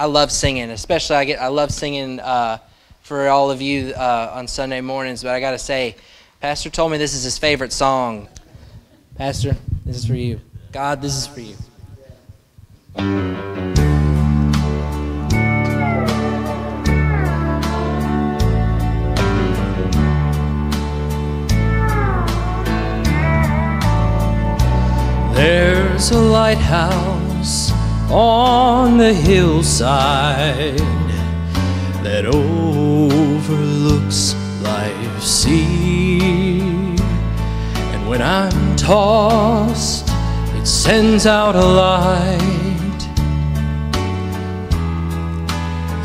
I love singing, especially I get I love singing uh, for all of you uh, on Sunday mornings. But I got to say, Pastor told me this is his favorite song. Pastor, this is for you. God, this is for you. There's a lighthouse on the hillside that overlooks life's sea. And when I'm tossed, it sends out a light,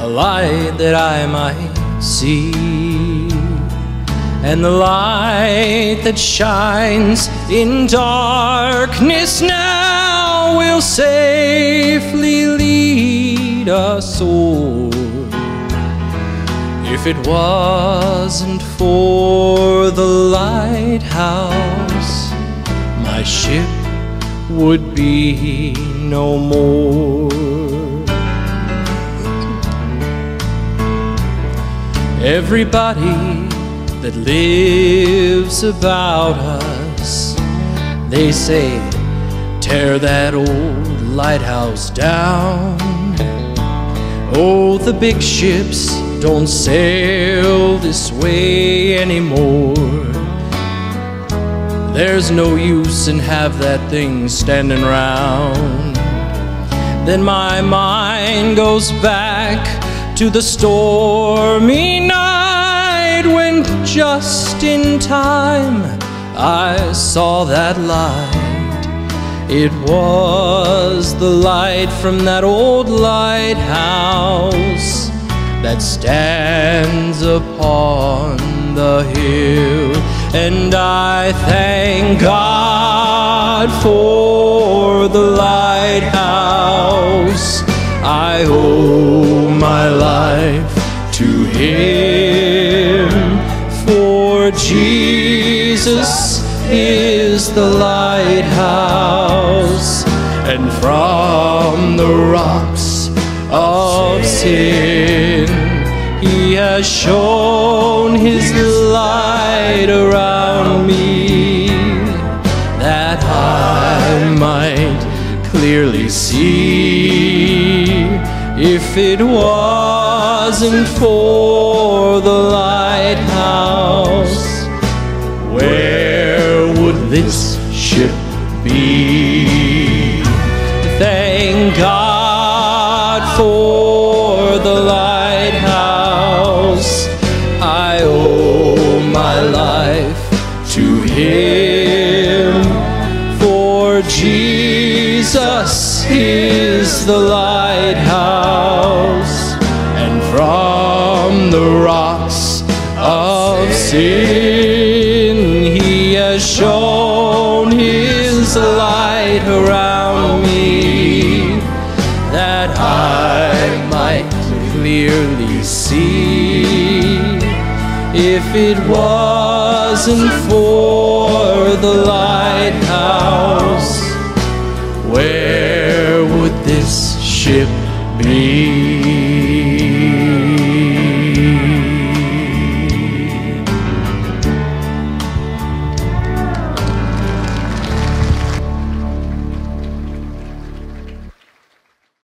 a light that I might see. And the light that shines in darkness now will safely lead us all. If it wasn't for the lighthouse, my ship would be no more. Everybody that lives about us, they say, tear that old lighthouse down. Oh, the big ships don't sail this way anymore. There's no use in have that thing standing round. Then my mind goes back to the stormy night when just in time I saw that light. It was the light from that old lighthouse that stands upon the hill. And I thank God for the lighthouse. I owe my life to Him, for Jesus is the lighthouse, and from the rocks of sin He has shown His light around me, that I might clearly see. If it wasn't for the lighthouse where this ship be? Thank God for the lighthouse. I owe my life to Him, for Jesus is the lighthouse, and from the rocks that I might clearly see. If it wasn't for the lighthouse, where would this ship be?